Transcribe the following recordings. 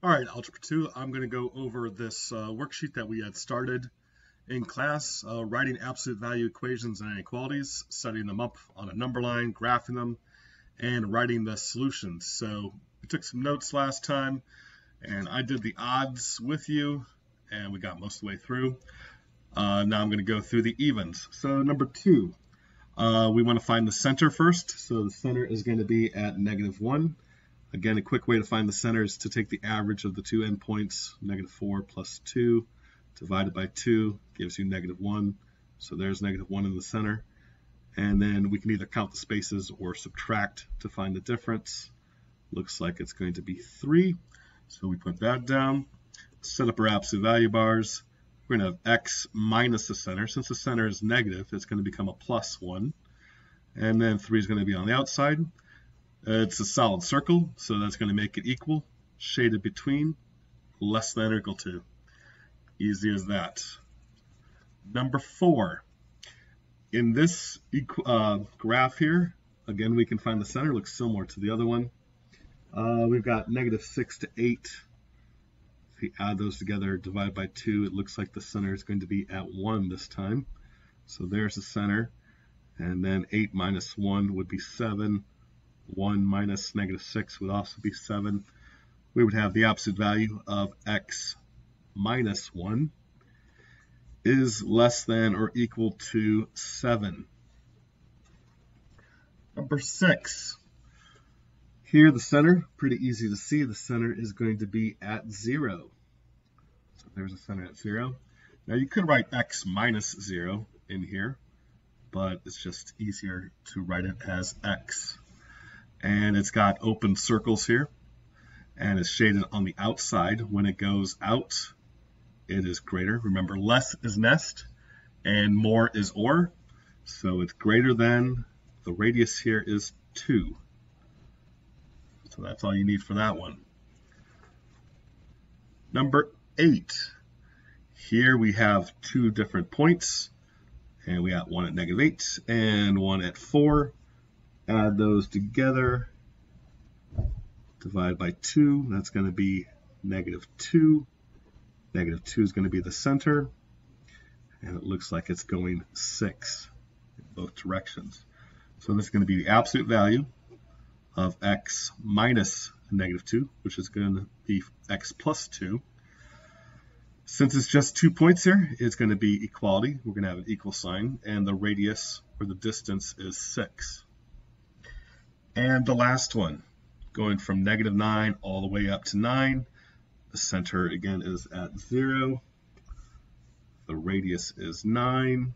All right, Algebra 2, I'm going to go over this uh, worksheet that we had started in class, uh, writing absolute value equations and inequalities, setting them up on a number line, graphing them, and writing the solutions. So we took some notes last time, and I did the odds with you, and we got most of the way through. Uh, now I'm going to go through the evens. So number two, uh, we want to find the center first. So the center is going to be at negative 1. Again, a quick way to find the center is to take the average of the two endpoints, negative 4 plus 2 divided by 2 gives you negative 1. So there's negative 1 in the center. And then we can either count the spaces or subtract to find the difference. Looks like it's going to be 3. So we put that down. Set up our absolute value bars. We're going to have x minus the center. Since the center is negative, it's going to become a plus 1. And then 3 is going to be on the outside. It's a solid circle, so that's going to make it equal. Shaded between, less than or equal to. Easy as that. Number four. In this uh, graph here, again, we can find the center. Looks similar to the other one. Uh, we've got negative 6 to 8. If we add those together, divide by 2, it looks like the center is going to be at 1 this time. So there's the center. And then 8 minus 1 would be 7. 1 minus negative 6 would also be 7. We would have the opposite value of x minus 1 is less than or equal to 7. Number 6. Here the center, pretty easy to see, the center is going to be at 0. So there's a center at 0. Now you could write x minus 0 in here, but it's just easier to write it as x and it's got open circles here and it's shaded on the outside. When it goes out, it is greater. Remember, less is nest and more is or. So it's greater than, the radius here is 2. So that's all you need for that one. Number 8. Here we have two different points. And we got one at negative 8 and one at 4 add those together, divide by 2, that's going to be negative 2. Negative 2 is going to be the center, and it looks like it's going 6 in both directions. So this is going to be the absolute value of x minus negative 2, which is going to be x plus 2. Since it's just two points here, it's going to be equality. We're going to have an equal sign, and the radius or the distance is 6. And the last one, going from negative 9 all the way up to 9. The center, again, is at 0. The radius is 9.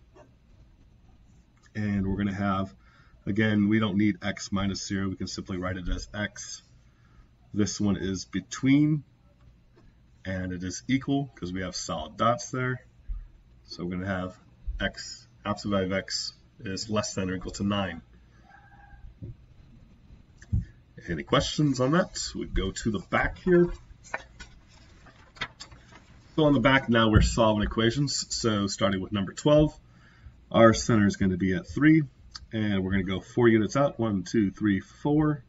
And we're going to have, again, we don't need x minus 0. We can simply write it as x. This one is between, and it is equal because we have solid dots there. So we're going to have x, absolute value of x is less than or equal to 9. Any questions on that? We go to the back here. So on the back now we're solving equations. So starting with number 12, our center is going to be at 3, and we're going to go 4 units out. 1, 2, 3, 4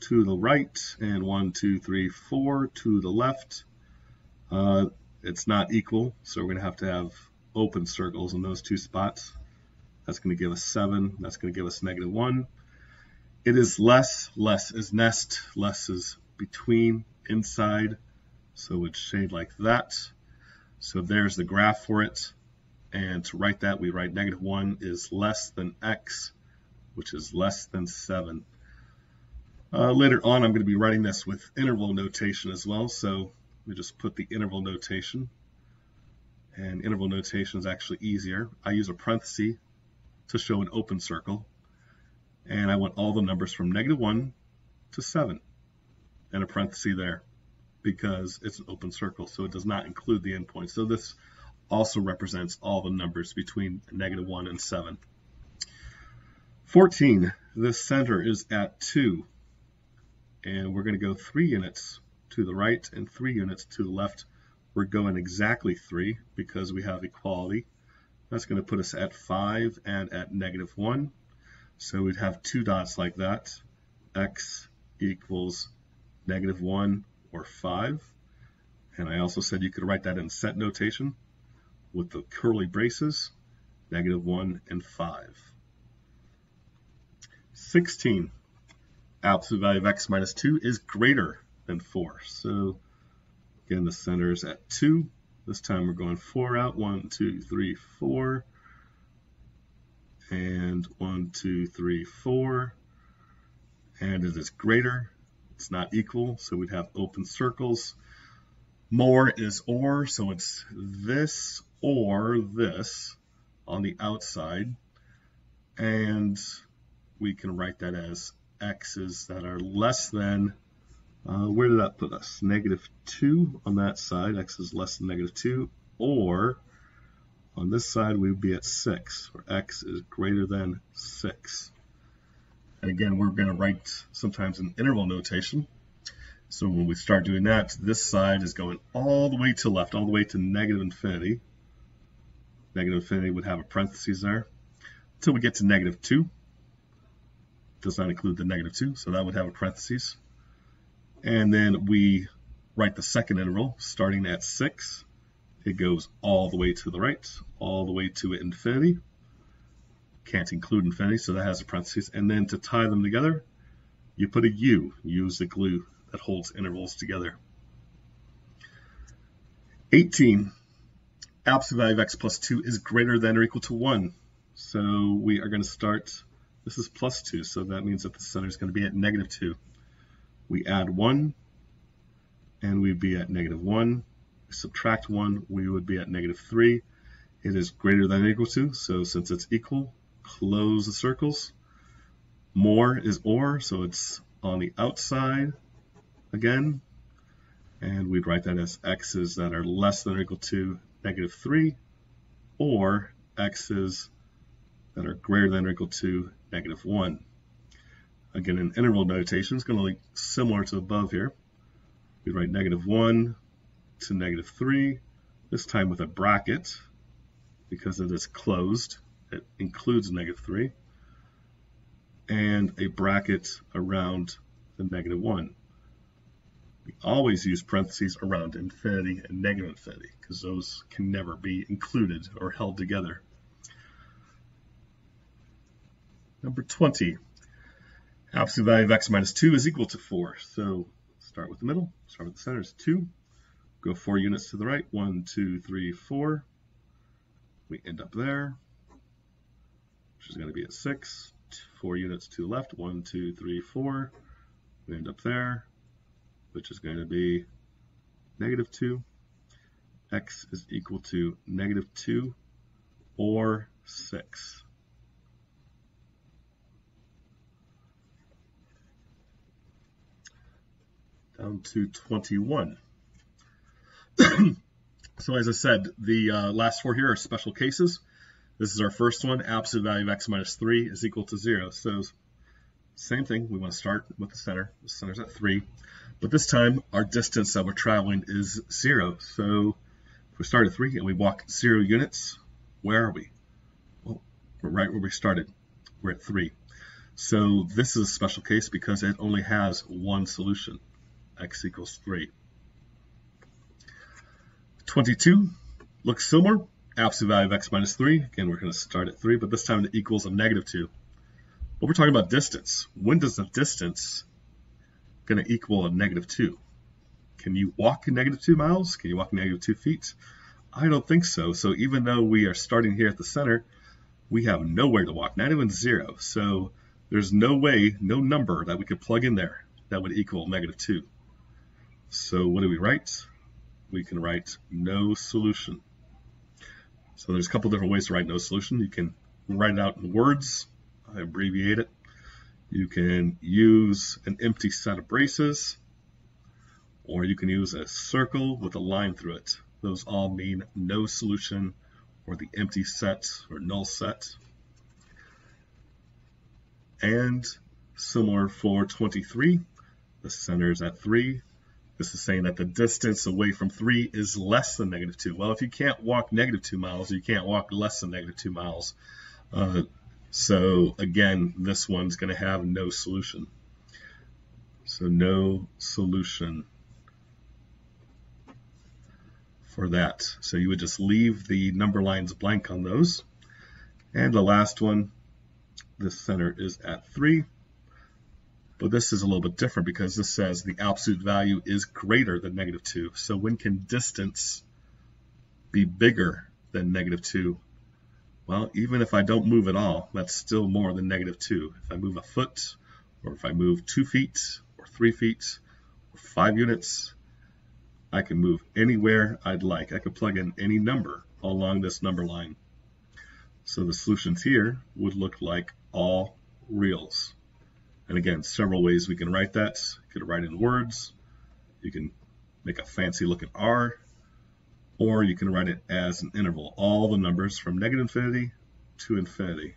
to the right, and 1, 2, 3, 4 to the left. Uh, it's not equal, so we're going to have to have open circles in those two spots. That's going to give us 7. That's going to give us negative 1. It is less, less is nest, less is between, inside, so it's shade like that. So there's the graph for it. And to write that, we write negative 1 is less than x, which is less than 7. Uh, later on, I'm going to be writing this with interval notation as well. So we just put the interval notation. And interval notation is actually easier. I use a parenthesis to show an open circle and I want all the numbers from negative 1 to 7 and a parenthesis there because it's an open circle, so it does not include the endpoint. So this also represents all the numbers between negative 1 and 7. 14, this center is at 2, and we're going to go 3 units to the right and 3 units to the left. We're going exactly 3 because we have equality. That's going to put us at 5 and at negative 1. So we'd have two dots like that. x equals negative 1 or 5. And I also said you could write that in set notation with the curly braces, negative 1 and 5. 16. Absolute value of x minus 2 is greater than 4. So again, the center is at 2. This time we're going 4 out. 1, 2, 3, 4. And 1, 2, 3, 4. And it is greater. It's not equal, so we'd have open circles. More is or, so it's this or this on the outside. And we can write that as x's that are less than, uh, where did that put us? Negative 2 on that side, x is less than negative 2, or on this side we would be at 6, where x is greater than 6. And again, we're going to write sometimes an interval notation. So when we start doing that, this side is going all the way to left, all the way to negative infinity. Negative infinity would have a parenthesis there until we get to negative 2 does not include the negative 2, so that would have a parenthesis. And then we write the second interval starting at 6. It goes all the way to the right, all the way to infinity. Can't include infinity, so that has a parentheses. And then to tie them together, you put a U. U is the glue that holds intervals together. 18. Absolute value of x plus 2 is greater than or equal to 1. So we are going to start this is plus 2, so that means that the center is going to be at negative 2. We add 1, and we'd be at negative 1. Subtract 1, we would be at negative 3. It is greater than or equal to, so since it's equal, close the circles. More is or, so it's on the outside again. And we'd write that as x's that are less than or equal to negative 3, or x's that are greater than or equal to negative 1. Again, in interval notation, it's going to look similar to above here. We write negative 1 to negative 3, this time with a bracket, because it is closed. It includes negative 3, and a bracket around the negative 1. We always use parentheses around infinity and negative infinity, because those can never be included or held together. Number 20, absolute value of x minus 2 is equal to 4. So start with the middle, start with the center is 2. Go 4 units to the right, 1, 2, 3, 4. We end up there, which is going to be at 6. 4 units to the left, 1, 2, 3, 4. We end up there, which is going to be negative 2. x is equal to negative 2 or 6. down to 21. so as I said, the uh, last four here are special cases. This is our first one, absolute value of x minus 3 is equal to 0. So same thing, we want to start with the center. The center's at 3. But this time, our distance that we're traveling is 0. So if we start at 3 and we walk 0 units, where are we? Well, we're right where we started. We're at 3. So this is a special case because it only has one solution x equals 3. 22 looks similar. Absolute value of x minus 3. Again, we're going to start at 3, but this time it equals a negative 2. But we're talking about distance. When does the distance going to equal a negative 2? Can you walk negative 2 miles? Can you walk negative 2 feet? I don't think so. So even though we are starting here at the center, we have nowhere to walk, not even 0. So there's no way, no number that we could plug in there that would equal negative 2. So what do we write? We can write no solution. So there's a couple different ways to write no solution. You can write it out in words, I abbreviate it. You can use an empty set of braces, or you can use a circle with a line through it. Those all mean no solution or the empty set or null set. And similar for 23, the center is at 3, this is saying that the distance away from 3 is less than negative 2. Well, if you can't walk negative 2 miles, you can't walk less than negative 2 miles. Uh, so again, this one's going to have no solution. So no solution for that. So you would just leave the number lines blank on those. And the last one, this center is at 3. But this is a little bit different because this says the absolute value is greater than negative 2. So when can distance be bigger than negative 2? Well, even if I don't move at all, that's still more than negative 2. If I move a foot, or if I move 2 feet, or 3 feet, or 5 units, I can move anywhere I'd like. I could plug in any number along this number line. So the solutions here would look like all reals. And again, several ways we can write that. You could write in words. You can make a fancy looking R. Or you can write it as an interval. All the numbers from negative infinity to infinity.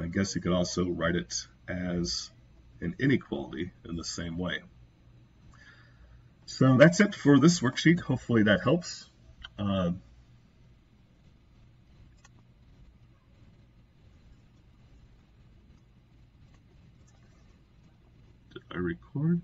I guess you could also write it as an inequality in the same way. So that's it for this worksheet. Hopefully that helps. Uh, I record?